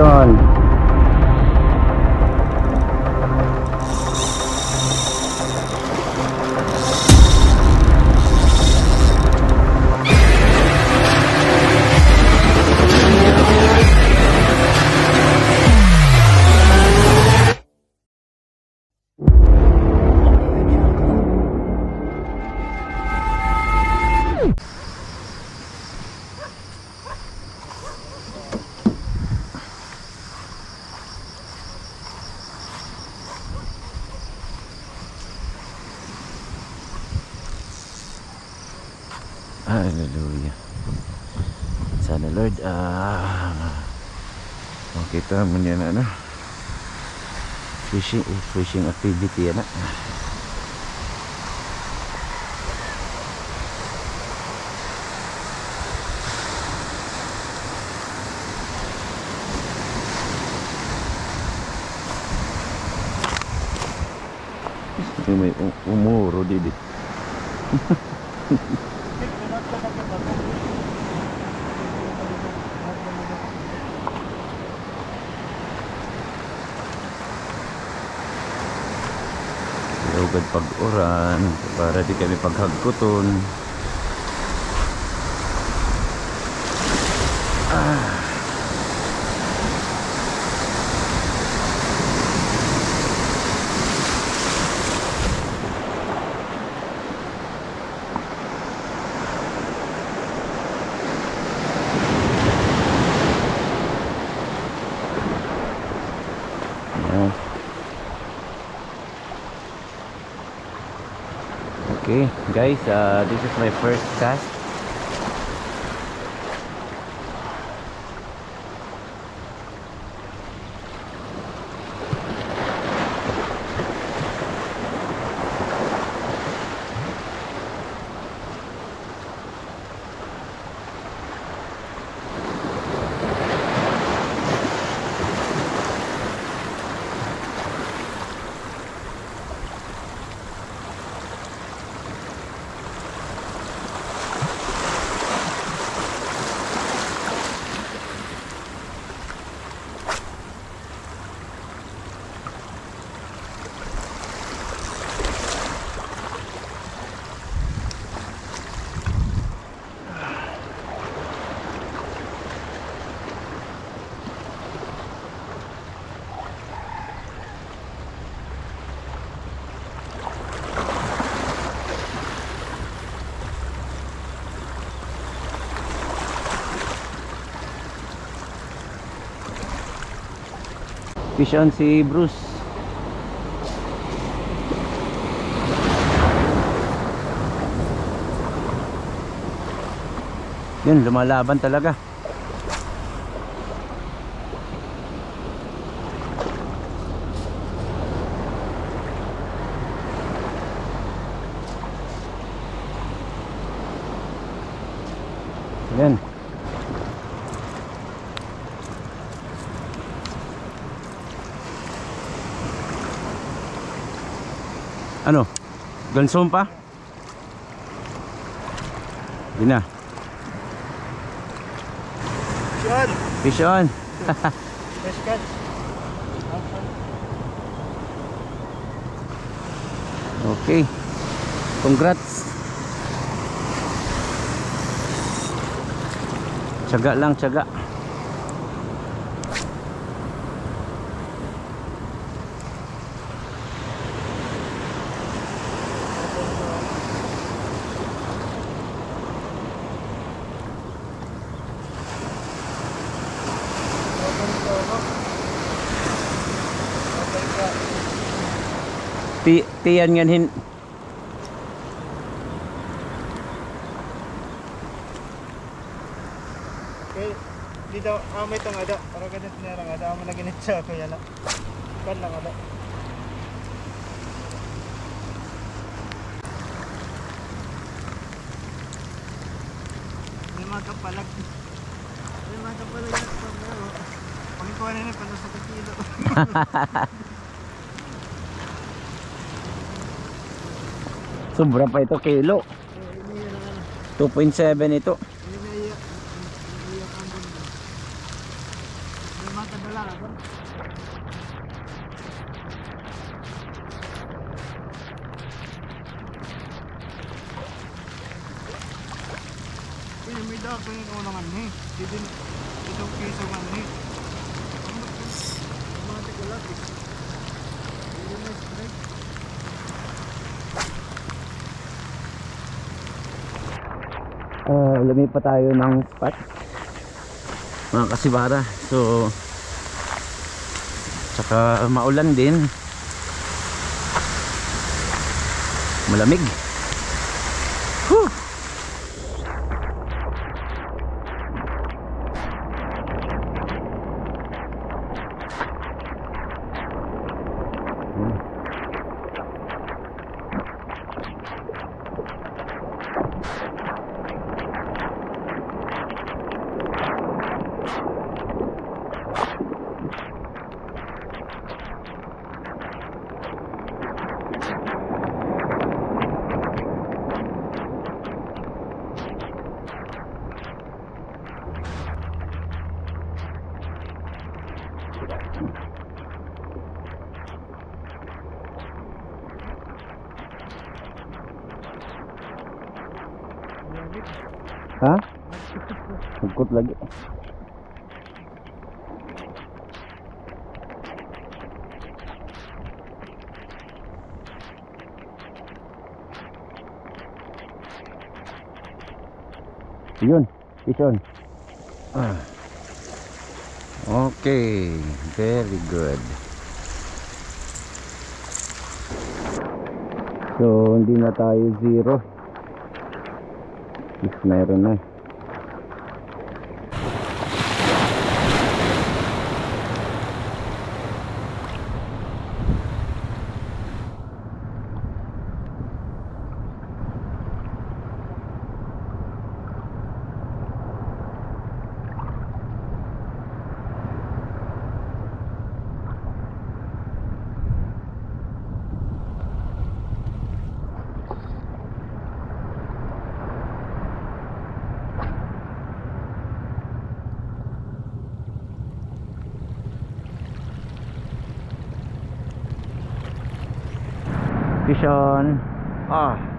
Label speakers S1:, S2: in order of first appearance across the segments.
S1: done. Hallelujah. Sana Lord, ah, makita mo niya na ano. Fishing, oh, fishing activity yan ah. May um- umuro didi. Ilugad pag-uran para di kami paghagkuton. Guys, uh, this is my first cast. Fish si Bruce. Yun, lumalaban talaga. Yan. Ano? Gansong pa? Hindi na.
S2: Yan!
S1: Fish on.
S2: Fresh cut.
S1: Okay. Congrats. Tiyaga lang, tiyaga. Tiyan nga hin
S2: Okay, di daw, ah, may itong ada. Para ganit niya lang ada. Amo na ganit siya, kuya na. Kan lang ada. May mga kapalag. May mga kapalag na sa mga. Pagkikuha na yun, pala sa kilo.
S1: sobra pa ito kilo.
S2: Ini yun ang ano.
S1: 2.7 ito.
S2: Ini na iya. Ini iya ang bunda. Matadala ako. Ini may dako yung unangan ni. Dito ito piso man ni. Mati ko lagi. Ini may strike.
S1: Uh, lumipat tayo ng spot. Mga kasibara so tsaka maulan din. Malamig Whew! ha? Nagkot lagi. Yun ison ah. okay very good. So hindi na tayo zero. If meron na Vision ah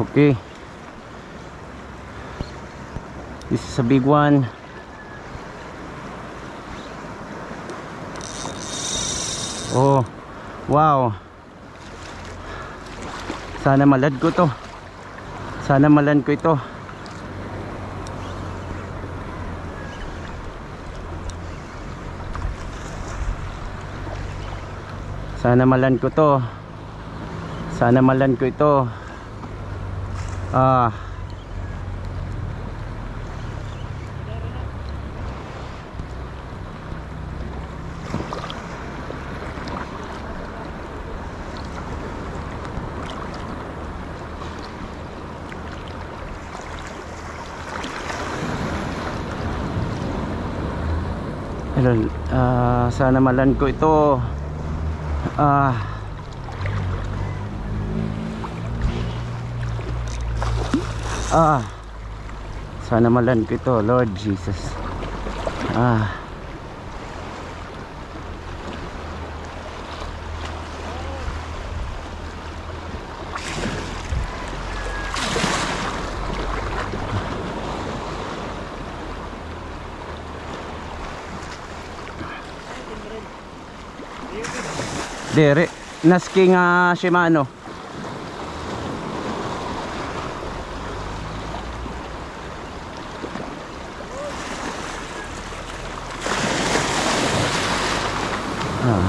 S1: Okay. This is a big one. Oh, wow. Sana malad ko to. Sana malan ko ito. Sana malan ko to. Sana malan ko ito. Ah. Hello, ah, sana malan ko ito. Ah. Ah. Sana malan ko ito, Lord Jesus. Ah. Dere, naski nga Shimano. Ah.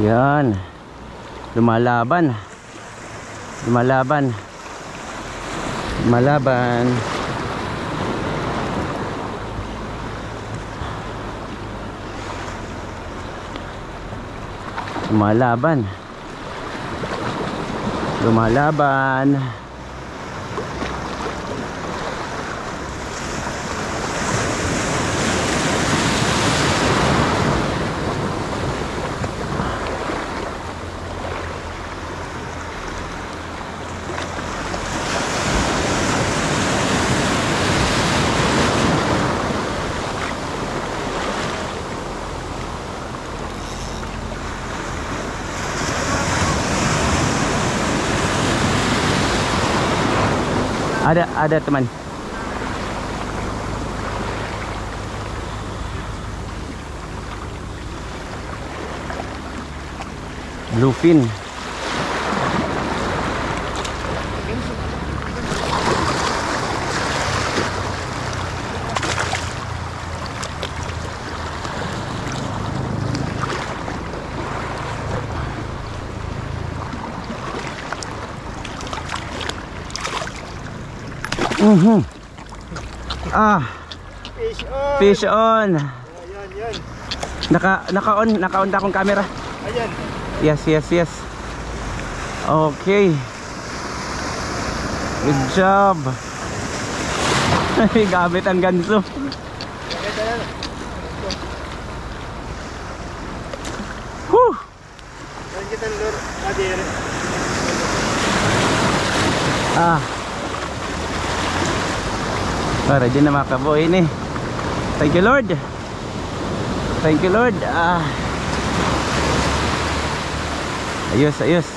S1: Yan. Lumalaban. Lumalaban. Lumalaban. Lumalaban. Lumalaban. Ada ada teman. Bluefin. Mhm. Ah,
S2: Fish on!
S1: fish on.
S2: Ayan, yan.
S1: Naka naka-on, naka-on na akong camera.
S2: Ayan.
S1: Yes, yes, yes. Okay. Good job. Gamit ang ganso. Whew. Ah. Para di na makabuhay ni. Thank you Lord. Thank you Lord. Ah. Ayos, ayos.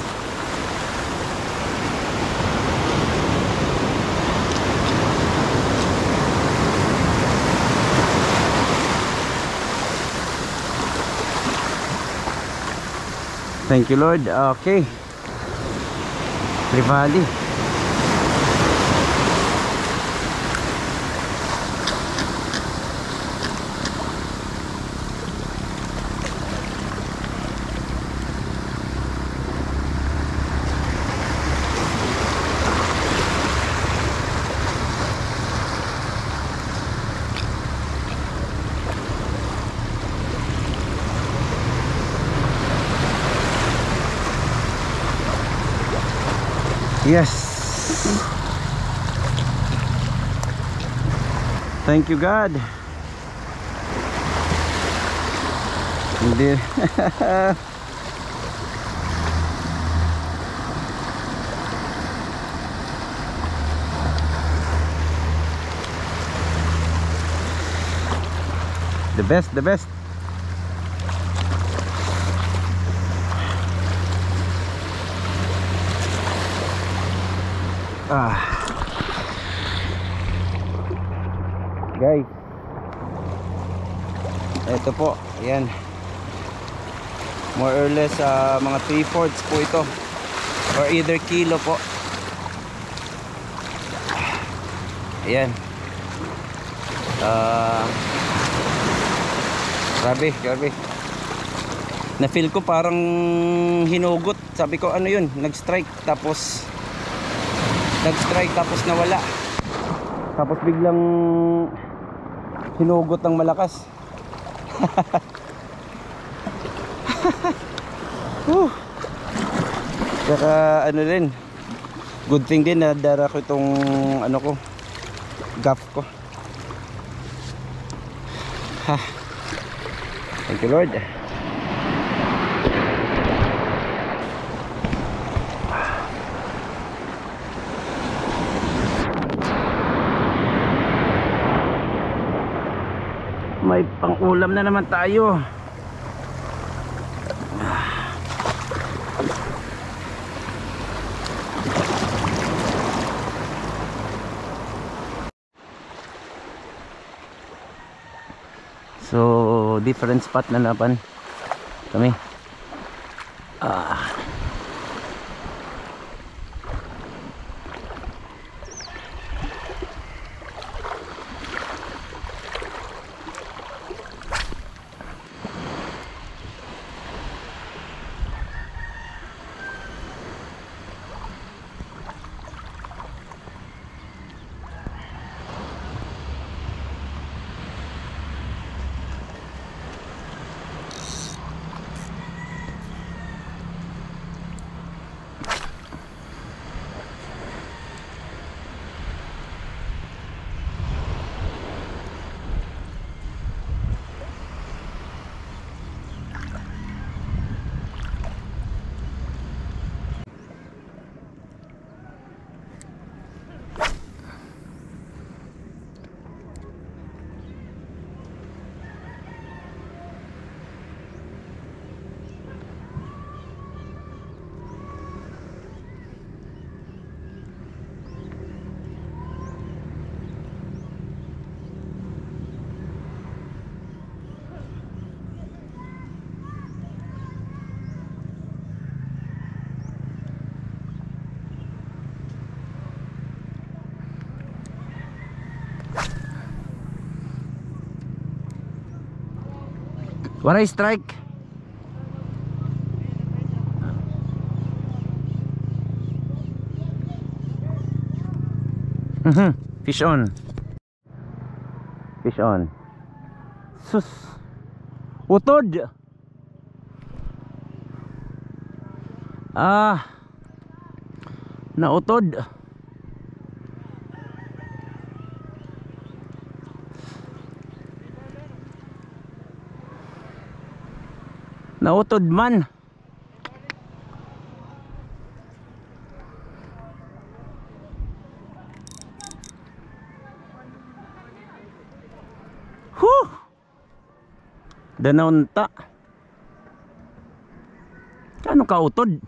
S1: Thank you Lord. Okay. Trivali. Thank you God. Hindi. the best, the best. Ah. Guys. Ito po, ayan. More or less ah, mga 3 fourths po ito. Or either kilo po. Ayan. Ah. grabe, grabe. Na-feel ko parang hinugot. Sabi ko ano yun, nag-strike tapos nag-strike tapos nawala tapos biglang hinugot ng malakas. Saka ano rin good thing din na dara ko itong ano ko gaff ko. Ha. Thank you lord May pangulam na naman tayo. So, different spot na naman. Kami. Waray strike. Mhm. Fish on. Fish on. Sus. Utod. Ah. Nautod. Nautod man. Huh! Danaunta. Ano ka utod?